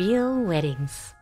real weddings.